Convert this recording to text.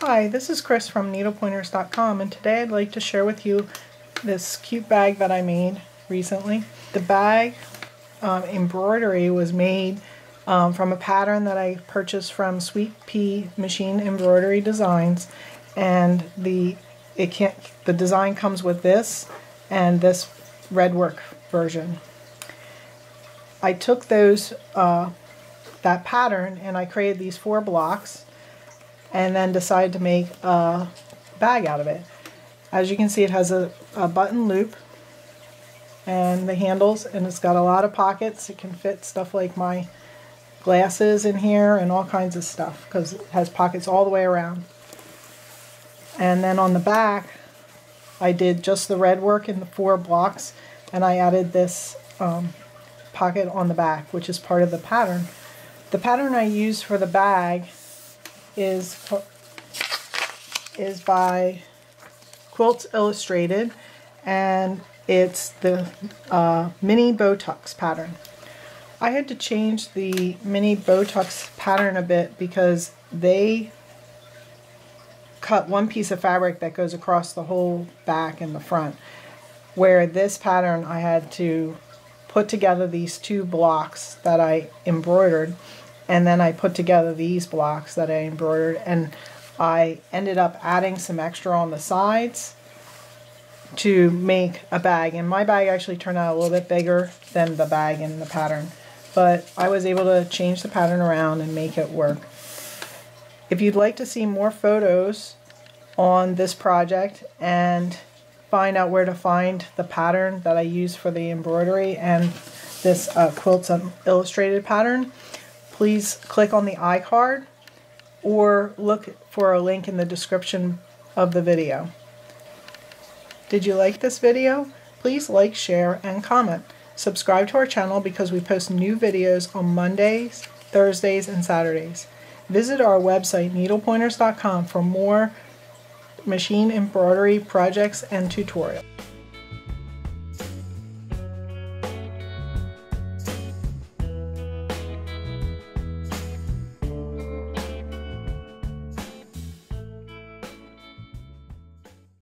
Hi, this is Chris from needlepointers.com and today I'd like to share with you this cute bag that I made recently. The bag um, embroidery was made um, from a pattern that I purchased from Sweet Pea Machine Embroidery Designs and the it can't the design comes with this and this red work version. I took those uh, that pattern and I created these four blocks and then decided to make a bag out of it. As you can see it has a, a button loop and the handles and it's got a lot of pockets. It can fit stuff like my glasses in here and all kinds of stuff because it has pockets all the way around. And then on the back I did just the red work in the four blocks and I added this um, pocket on the back which is part of the pattern. The pattern I use for the bag is is by Quilts Illustrated and it's the uh, mini Bow-Tucks pattern. I had to change the mini Bow-Tucks pattern a bit because they cut one piece of fabric that goes across the whole back and the front where this pattern I had to put together these two blocks that I embroidered and then I put together these blocks that I embroidered and I ended up adding some extra on the sides to make a bag and my bag actually turned out a little bit bigger than the bag in the pattern but I was able to change the pattern around and make it work. If you'd like to see more photos on this project and find out where to find the pattern that I use for the embroidery and this uh, Quilts Illustrated pattern, please click on the iCard or look for a link in the description of the video. Did you like this video? Please like, share, and comment. Subscribe to our channel because we post new videos on Mondays, Thursdays, and Saturdays. Visit our website, needlepointers.com, for more machine embroidery projects and tutorials.